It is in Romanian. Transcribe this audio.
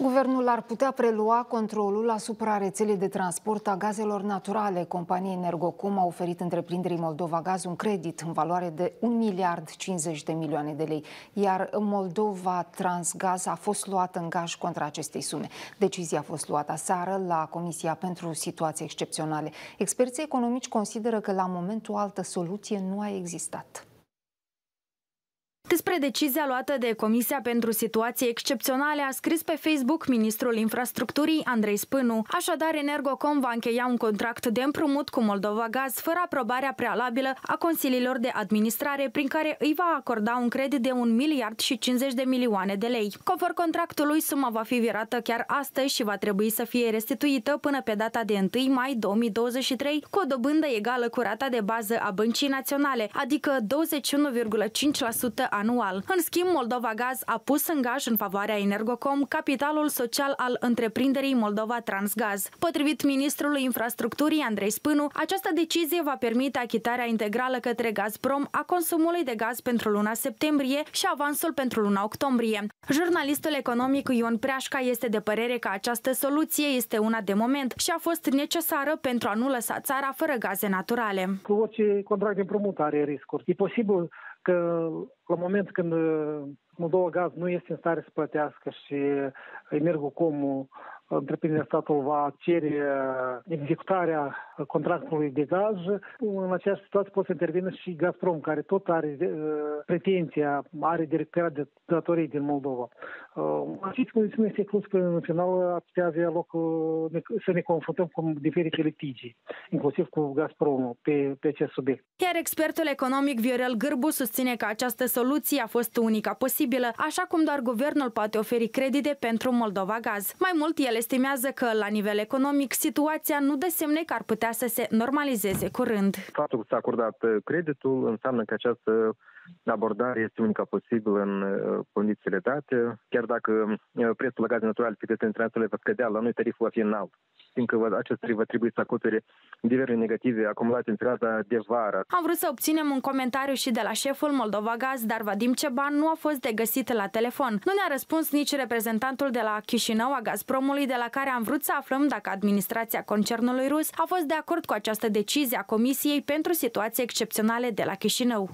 Guvernul ar putea prelua controlul asupra rețelei de transport a gazelor naturale. Compania Energocom a oferit întreprinderii Moldova Gaz un credit în valoare de 1 miliard 50 de milioane de lei, iar Moldova Transgaz a fost luată în gaj contra acestei sume. Decizia a fost luată aseară la Comisia pentru Situații Excepționale. Experții economici consideră că la momentul altă soluție nu a existat. Despre decizia luată de Comisia pentru Situații Excepționale a scris pe Facebook ministrul infrastructurii Andrei Spânu. Așadar, Energocom va încheia un contract de împrumut cu Moldova Gaz fără aprobarea prealabilă a consiliilor de administrare prin care îi va acorda un credit de 1 miliard și 50 de milioane de lei. Conform contractului, suma va fi virată chiar astăzi și va trebui să fie restituită până pe data de 1 mai 2023 cu o dobândă egală cu rata de bază a Băncii Naționale, adică 21,5% anual. În schimb, Moldova Gaz a pus în gaj în favoarea Energocom capitalul social al întreprinderii Moldova Transgaz. Potrivit ministrului infrastructurii Andrei Spânu, această decizie va permite achitarea integrală către Gazprom a consumului de gaz pentru luna septembrie și avansul pentru luna octombrie. Jurnalistul economic Ion Preașca este de părere că această soluție este una de moment și a fost necesară pentru a nu lăsa țara fără gaze naturale. Cu orice contract de împrumut are riscuri. E posibil că la moment când uh, Moldova Gaz nu este în stare să plătească și Energocomul întreprinderea statul va cere uh, executarea contractului de gaz, în această situație poate să intervină și Gazprom, care tot are uh, pretenția, are direcția de datorii din Moldova. Uh, aceste condiții este exclus că în final ar putea avea loc să ne confruntăm cu diferite litigi, inclusiv cu Gazpromul pe, pe acest subiect. Iar expertul economic Viorel Gârbu susține că această soluție a fost unica posibilă, așa cum doar guvernul poate oferi credite pentru Moldova Gaz. Mai mult, el estimează că, la nivel economic, situația nu dă semne că ar putea să se normalizeze curând. Faptul că s-a acordat uh, creditul înseamnă că această abordare este unica posibilă în uh, condițiile date, chiar dacă uh, prețul la gaze naturale pe piața internaționale va scădea, la noi tariful va fi înalt, fiindcă acest tarif va trebui să acopere diverse negative acumulate în perioada de vară. Am vrut să obținem un comentariu și de la șeful Moldova Gaz, dar Vadim Ceban nu a fost de găsit la telefon. Nu ne-a răspuns nici reprezentantul de la Chișinău a Gazpromului, de la care am vrut să aflăm dacă administrația concernului rus a fost de acord cu această decizie a Comisiei pentru situații excepționale de la Chișinău.